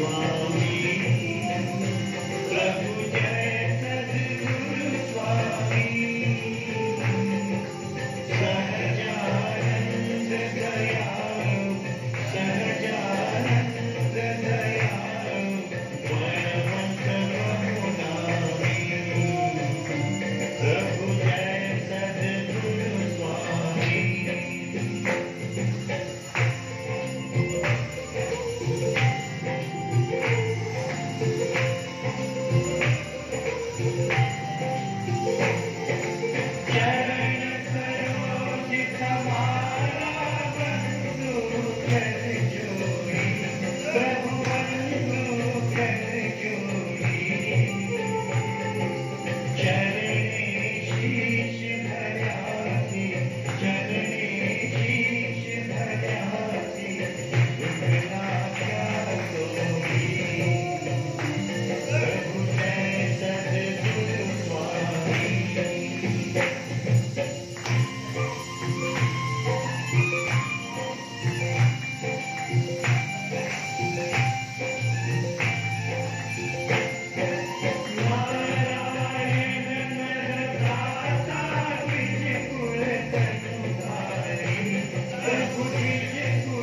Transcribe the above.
Swami Yeah.